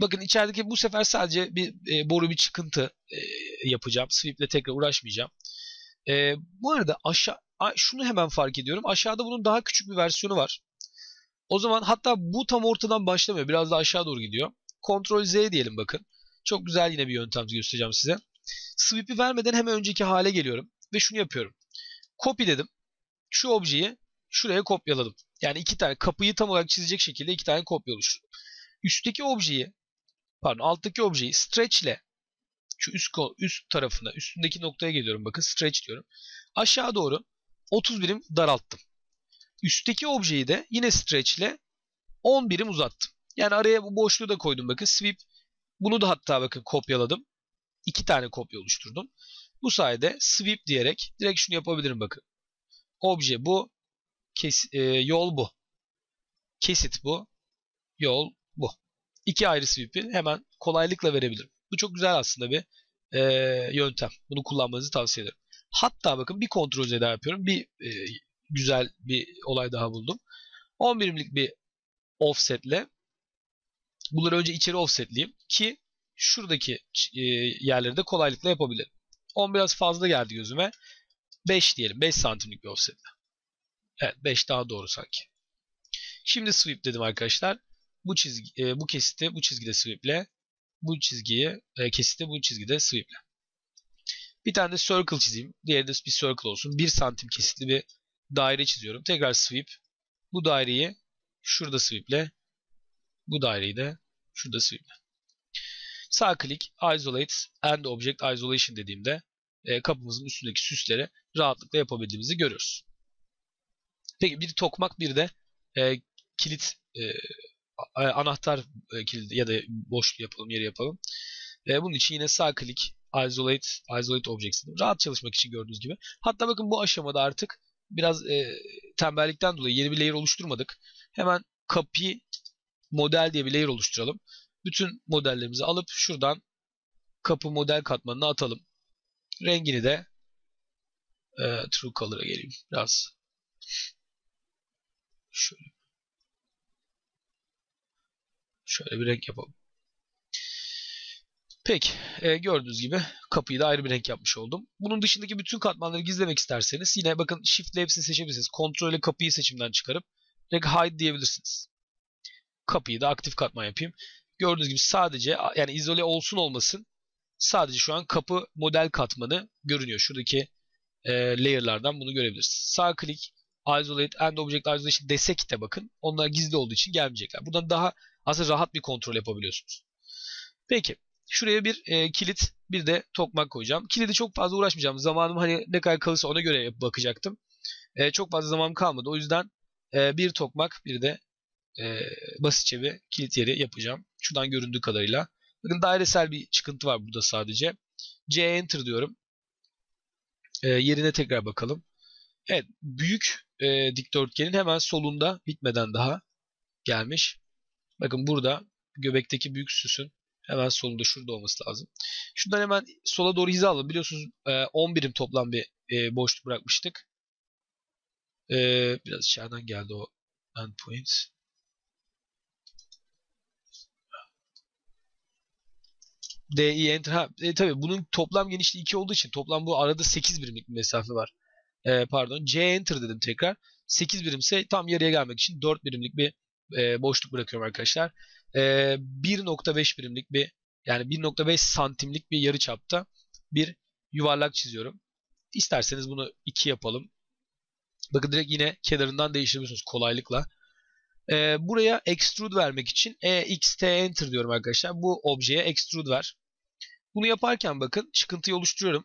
Bakın içerideki bu sefer sadece bir e, boru bir çıkıntı e, yapacağım. Sweep ile tekrar uğraşmayacağım. E, bu arada aşağı şunu hemen fark ediyorum. Aşağıda bunun daha küçük bir versiyonu var. O zaman hatta bu tam ortadan başlamıyor. Biraz da aşağı doğru gidiyor. Ctrl Z diyelim bakın. Çok güzel yine bir yöntem göstereceğim size. Sweep'i vermeden hemen önceki hale geliyorum. Ve şunu yapıyorum. Copy dedim. Şu objeyi şuraya kopyaladım. Yani iki tane kapıyı tam olarak çizecek şekilde iki tane kopya oluşturdum. Üstteki objeyi pardon alttaki objeyi stretch ile şu üst, üst tarafına üstündeki noktaya geliyorum. Bakın stretch diyorum. Aşağı doğru 30 birim daralttım. Üstteki objeyi de yine stretch ile 10 birim uzattım. Yani araya bu boşluğu da koydum bakın. Sweep bunu da hatta bakın kopyaladım. İki tane kopya oluşturdum. Bu sayede sweep diyerek direkt şunu yapabilirim bakın. Obje bu. Kes, e, yol bu. Kesit bu. Yol bu. İki ayrı sweep'i hemen kolaylıkla verebilirim. Bu çok güzel aslında bir e, yöntem. Bunu kullanmanızı tavsiye ederim. Hatta bakın bir kontrol daha yapıyorum. Bir e, güzel bir olay daha buldum. 10 birimlik bir offsetle bunları önce içeri offsetleyeyim ki şuradaki e, yerleri de kolaylıkla yapabilirim. 10 biraz fazla geldi gözüme. 5 diyelim. 5 santimlik bir offsetle. Evet 5 daha doğru sanki. Şimdi sweep dedim arkadaşlar. Bu çizgi, e, bu kesiti bu çizgide sweeple bu çizgiyi e, kesiti bu çizgide sweeple. Bir tane de circle çizeyim. Diğeri de bir circle olsun. 1 santim kesitli bir daire çiziyorum. Tekrar sweep. Bu daireyi şurada sweeple. Bu daireyi de şurada sweeple. Sağ klik isolate and object isolation dediğimde e, kapımızın üstündeki süsleri rahatlıkla yapabildiğimizi görüyoruz. Peki bir tokmak bir de e, kilit e, anahtar e, kilidi ya da boşluğu yapalım, yeri yapalım. E, bunun için yine sağ klik isolate isolate objects. Rahat çalışmak için gördüğünüz gibi. Hatta bakın bu aşamada artık biraz e, tembellikten dolayı yeni bir layer oluşturmadık. Hemen copy model diye bir layer oluşturalım. Bütün modellerimizi alıp şuradan kapı model katmanına atalım. Rengini de e, True Color'a geleyim. Biraz şöyle şöyle bir renk yapalım. Peki e, gördüğünüz gibi kapıyı da ayrı bir renk yapmış oldum. Bunun dışındaki bütün katmanları gizlemek isterseniz yine bakın Shift ile hepsini seçebilirsiniz. Ctrl ile kapıyı seçimden çıkarıp direkt Hide diyebilirsiniz. Kapıyı da aktif katman yapayım. Gördüğünüz gibi sadece yani izole olsun olmasın sadece şu an kapı model katmanı görünüyor. Şuradaki e, layer'lardan bunu görebilirsiniz. Sağ klik Isolate and Object Isolation desek de bakın onlar gizli olduğu için gelmeyecekler. Buradan daha aslında rahat bir kontrol yapabiliyorsunuz. Peki Şuraya bir e, kilit bir de tokmak koyacağım. Kilidi çok fazla uğraşmayacağım. Zamanım hani ne kadar kalırsa ona göre bakacaktım. E, çok fazla zamanım kalmadı. O yüzden e, bir tokmak bir de e, basitçe bir kilit yeri yapacağım. Şuradan göründüğü kadarıyla. Bakın dairesel bir çıkıntı var burada sadece. C Enter diyorum. E, yerine tekrar bakalım. Evet büyük e, dikdörtgenin hemen solunda bitmeden daha gelmiş. Bakın burada göbekteki büyük süsün Hemen solunda şurada olması lazım. Şuradan hemen sola doğru hizalı. Biliyorsunuz 10 e, birim toplam bir e, boşluk bırakmıştık. E, biraz içeriden geldi o endpoint. DI enter. Ha, e, tabii bunun toplam genişliği 2 olduğu için toplam bu arada 8 birimlik bir mesafe var. E, pardon. C enter dedim tekrar. 8 birimse tam yarıya gelmek için 4 birimlik bir e, boşluk bırakıyorum arkadaşlar e, ee, 1.5 birimlik bir yani 1.5 santimlik bir yarı çapta bir yuvarlak çiziyorum. İsterseniz bunu 2 yapalım. Bakın direkt yine kenarından değiştirebiliyorsunuz kolaylıkla. Ee, buraya extrude vermek için e, x, t, enter diyorum arkadaşlar. Bu objeye extrude ver. Bunu yaparken bakın çıkıntıyı oluşturuyorum.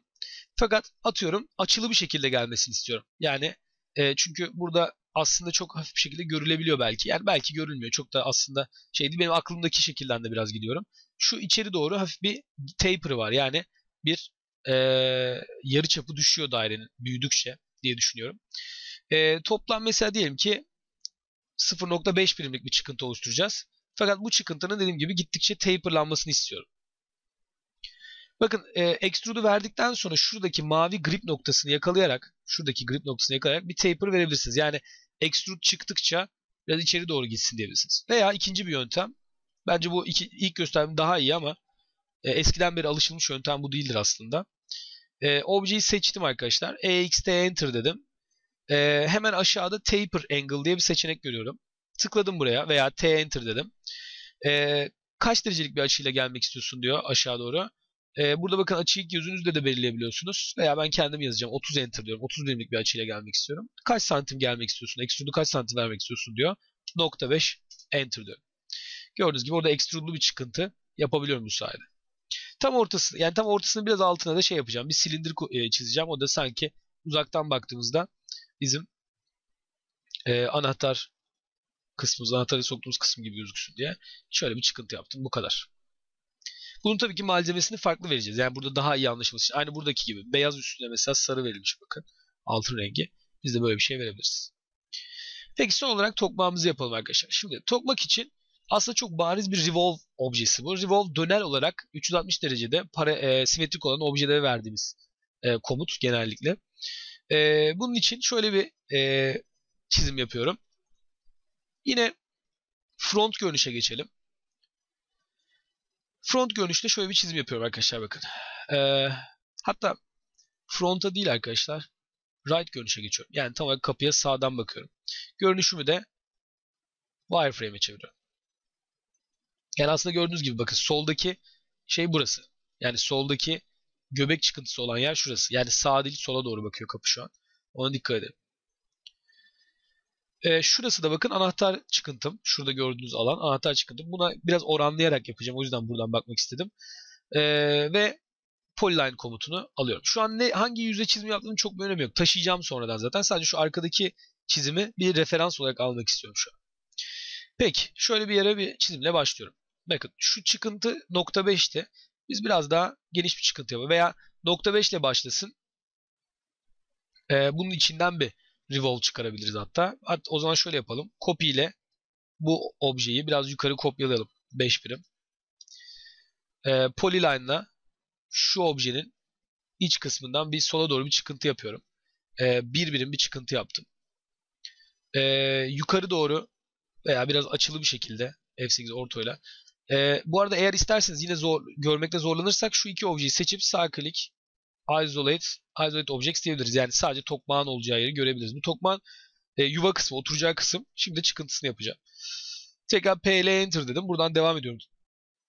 Fakat atıyorum açılı bir şekilde gelmesini istiyorum. Yani e, çünkü burada aslında çok hafif bir şekilde görülebiliyor belki. Yani belki görülmüyor. Çok da aslında şeydi. Benim aklımdaki şekilden de biraz gidiyorum. Şu içeri doğru hafif bir taper var. Yani bir e, yarı çapı düşüyor dairenin büyüdükçe diye düşünüyorum. E, toplam mesela diyelim ki 0.5 birimlik bir çıkıntı oluşturacağız. Fakat bu çıkıntının dediğim gibi gittikçe taperlanmasını istiyorum. Bakın e, extrude'u verdikten sonra şuradaki mavi grip noktasını yakalayarak şuradaki grip noktasını yakalayarak bir taper verebilirsiniz. Yani extrude çıktıkça biraz içeri doğru gitsin diyebilirsiniz. Veya ikinci bir yöntem Bence bu iki, ilk gösterdiğim daha iyi ama e, eskiden beri alışılmış yöntem bu değildir aslında. E, objeyi seçtim arkadaşlar. EXT Enter dedim. E, hemen aşağıda Taper Angle diye bir seçenek görüyorum. Tıkladım buraya veya T Enter dedim. E, kaç derecelik bir açıyla gelmek istiyorsun diyor aşağı doğru. E, burada bakın açıyı gözünüzde de belirleyebiliyorsunuz. Veya ben kendim yazacağım. 30 enter diyorum. 30 birimlik bir açıyla gelmek istiyorum. Kaç santim gelmek istiyorsun? Extrude'u kaç santim vermek istiyorsun diyor. Nokta 5 enter diyorum. Gördüğünüz gibi orada extrude'lu bir çıkıntı yapabiliyorum bu sayede. Tam ortası, yani tam ortasının biraz altına da şey yapacağım. Bir silindir e, çizeceğim. O da sanki uzaktan baktığımızda bizim e, anahtar kısmımız, anahtarı soktuğumuz kısım gibi gözüksün diye şöyle bir çıkıntı yaptım. Bu kadar. Bunun tabii ki malzemesini farklı vereceğiz. Yani burada daha iyi anlaşılması için. Aynı buradaki gibi. Beyaz üstüne mesela sarı verilmiş bakın. Altın rengi. Biz de böyle bir şey verebiliriz. Peki son olarak tokmağımızı yapalım arkadaşlar. Şimdi tokmak için aslında çok bariz bir revolve objesi bu. Revolve döner olarak 360 derecede para, e, simetrik olan objelere verdiğimiz e, komut genellikle. E, bunun için şöyle bir e, çizim yapıyorum. Yine front görünüşe geçelim. Front görünüşte şöyle bir çizim yapıyorum arkadaşlar bakın. Ee, hatta fronta değil arkadaşlar. Right görünüşe geçiyorum. Yani tam olarak kapıya sağdan bakıyorum. Görünüşümü de wireframe'e çeviriyorum. Yani aslında gördüğünüz gibi bakın soldaki şey burası. Yani soldaki göbek çıkıntısı olan yer şurası. Yani sağ değil sola doğru bakıyor kapı şu an. Ona dikkat edin. E, şurası da bakın anahtar çıkıntım. Şurada gördüğünüz alan anahtar çıkıntım. Buna biraz oranlayarak yapacağım. O yüzden buradan bakmak istedim. E, ve polyline komutunu alıyorum. Şu an ne hangi yüzde çizim yaptığım çok bir önemi yok. Taşıyacağım sonradan zaten. Sadece şu arkadaki çizimi bir referans olarak almak istiyorum şu an. Peki şöyle bir yere bir çizimle başlıyorum. Bakın şu çıkıntı nokta 5'ti. Biz biraz daha geniş bir çıkıntı yapalım. Veya nokta 5 ile başlasın. Ee, bunun içinden bir revolve çıkarabiliriz hatta. O zaman şöyle yapalım. Copy ile bu objeyi biraz yukarı kopyalayalım. 5 birim. Ee, Polyline'la şu objenin iç kısmından bir sola doğru bir çıkıntı yapıyorum. Ee, bir birim bir çıkıntı yaptım. Ee, yukarı doğru veya biraz açılı bir şekilde F8 ortoyla. Ee, bu arada eğer isterseniz yine zor, görmekte zorlanırsak şu iki objeyi seçip sağ klik isolate, isolate objects diyebiliriz. Yani sadece tokmağın olacağı yeri görebiliriz. Bu tokmağın e, yuva kısmı, oturacağı kısım. Şimdi çıkıntısını yapacağım. Tekrar PL enter dedim. Buradan devam ediyorum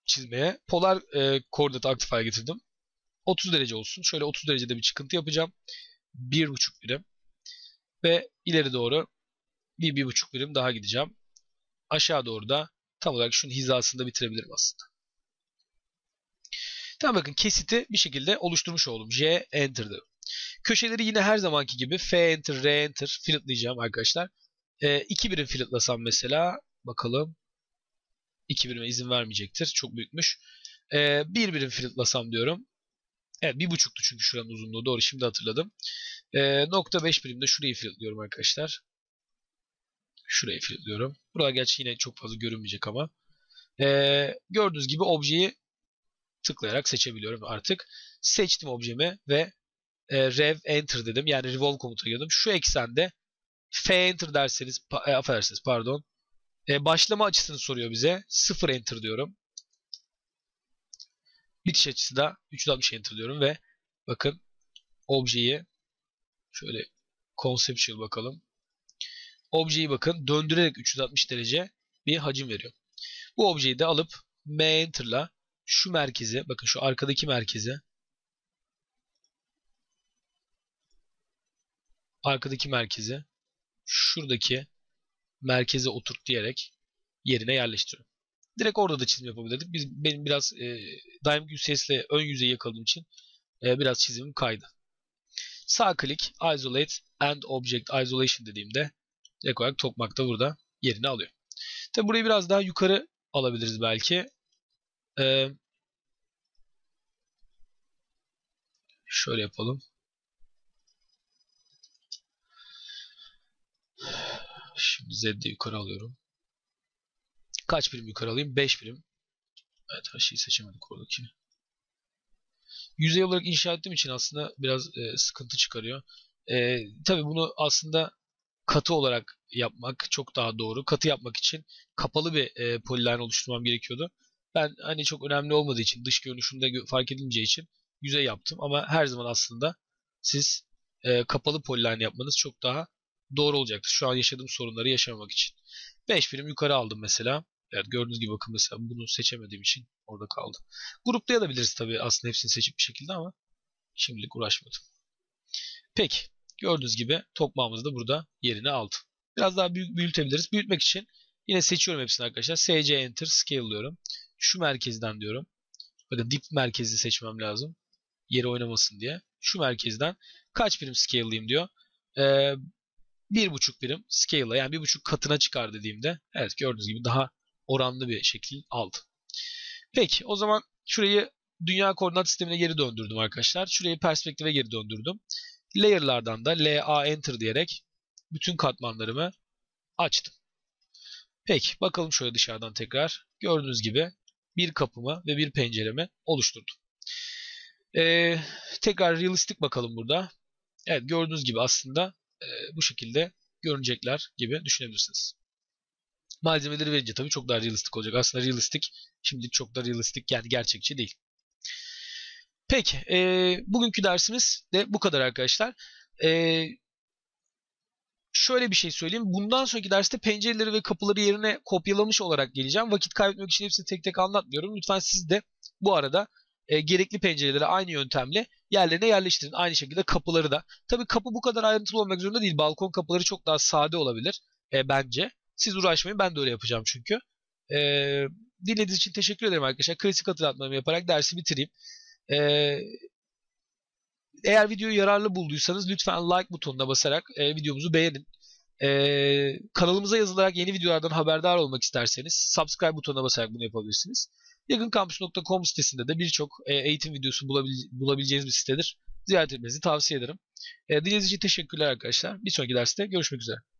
çizmeye. Polar e, koordinatı aktif hale getirdim. 30 derece olsun. Şöyle 30 derecede bir çıkıntı yapacağım. 1.5 birim. Ve ileri doğru bir, bir buçuk birim daha gideceğim. Aşağı doğru da tam olarak şunun hizasında bitirebilirim aslında. Tamam bakın kesiti bir şekilde oluşturmuş oldum. J enter'dı. Köşeleri yine her zamanki gibi F enter, R enter filtlayacağım arkadaşlar. E, iki birim filtlasam mesela bakalım. İki birime izin vermeyecektir. Çok büyükmüş. E, bir birim filtlasam diyorum. Evet bir buçuktu çünkü şuranın uzunluğu. Doğru şimdi hatırladım. E, nokta 5 birimde şurayı filtliyorum arkadaşlar. Şurayı filtliyorum. Burada gerçi yine çok fazla görünmeyecek ama. E, gördüğünüz gibi objeyi tıklayarak seçebiliyorum artık. Seçtim objemi ve e, rev enter dedim. Yani revolve komutuna girdim. Şu eksende f enter derseniz pa, e, affedersiniz pardon. E, başlama açısını soruyor bize. 0 enter diyorum. Bitiş açısı da 360 enter diyorum ve bakın objeyi şöyle conceptual bakalım. Objeyi bakın döndürerek 360 derece bir hacim veriyor. Bu objeyi de alıp m enter'la şu merkeze, bakın şu arkadaki merkeze arkadaki merkeze şuradaki merkeze oturt diyerek yerine yerleştiriyorum. Direkt orada da çizim yapabilirdik. Biz, benim biraz e, UCS ile ön yüzeyi yakaladığım için e, biraz çizimim kaydı. Sağ klik Isolate and Object Isolation dediğimde direkt olarak tokmak da burada yerini alıyor. Tabi burayı biraz daha yukarı alabiliriz belki. Ee, şöyle yapalım. Şimdi Z'de yukarı alıyorum. Kaç birim yukarı alayım? 5 birim. Evet her şeyi seçemedik oradaki. Yüzey olarak inşa ettiğim için aslında biraz e, sıkıntı çıkarıyor. E, tabii bunu aslında katı olarak yapmak çok daha doğru. Katı yapmak için kapalı bir e, polyline oluşturmam gerekiyordu. Ben hani çok önemli olmadığı için, dış görünüşünde fark edilmeyeceği için yüzey yaptım. Ama her zaman aslında siz e, kapalı polyline yapmanız çok daha doğru olacaktır. Şu an yaşadığım sorunları yaşamamak için. 5 birim yukarı aldım mesela. Evet gördüğünüz gibi bakın mesela bunu seçemediğim için orada kaldı. Gruplayabiliriz tabii aslında hepsini seçip bir şekilde ama şimdilik uğraşmadım. Peki gördüğünüz gibi tokmağımız da burada yerini aldı. Biraz daha büyük büyütebiliriz. Büyütmek için yine seçiyorum hepsini arkadaşlar. SC Enter Scale diyorum. Şu merkezden diyorum. Bakın dip merkezi seçmem lazım. Yeri oynamasın diye. Şu merkezden kaç birim scale'layayım diyor. Ee, bir buçuk birim scale'a yani bir buçuk katına çıkar dediğimde evet gördüğünüz gibi daha oranlı bir şekil aldı. Peki o zaman şurayı dünya koordinat sistemine geri döndürdüm arkadaşlar. Şurayı perspektive geri döndürdüm. Layer'lardan da LA Enter diyerek bütün katmanlarımı açtım. Peki bakalım şöyle dışarıdan tekrar. Gördüğünüz gibi bir kapımı ve bir penceremi oluşturdum. Ee, tekrar realistik bakalım burada. Evet gördüğünüz gibi aslında e, bu şekilde görünecekler gibi düşünebilirsiniz. Malzemeleri verince tabii çok daha realistik olacak. Aslında realistik şimdilik çok da realistik yani gerçekçi değil. Peki e, bugünkü dersimiz de bu kadar arkadaşlar. E, şöyle bir şey söyleyeyim. Bundan sonraki derste pencereleri ve kapıları yerine kopyalamış olarak geleceğim. Vakit kaybetmek için hepsini tek tek anlatmıyorum. Lütfen siz de bu arada e, gerekli pencereleri aynı yöntemle yerlerine yerleştirin. Aynı şekilde kapıları da. Tabii kapı bu kadar ayrıntılı olmak zorunda değil. Balkon kapıları çok daha sade olabilir e, bence. Siz uğraşmayın. Ben de öyle yapacağım çünkü. E, dinlediğiniz için teşekkür ederim arkadaşlar. Klasik hatırlatmamı yaparak dersi bitireyim. E, eğer videoyu yararlı bulduysanız lütfen like butonuna basarak e, videomuzu beğenin. Ee, kanalımıza yazılarak yeni videolardan haberdar olmak isterseniz subscribe butonuna basarak bunu yapabilirsiniz. Yakınkampüs.com sitesinde de birçok e, eğitim videosu bulabil bulabileceğiniz bir sitedir. Ziyaret etmenizi tavsiye ederim. E, dinlediğiniz için teşekkürler arkadaşlar. Bir sonraki derste görüşmek üzere.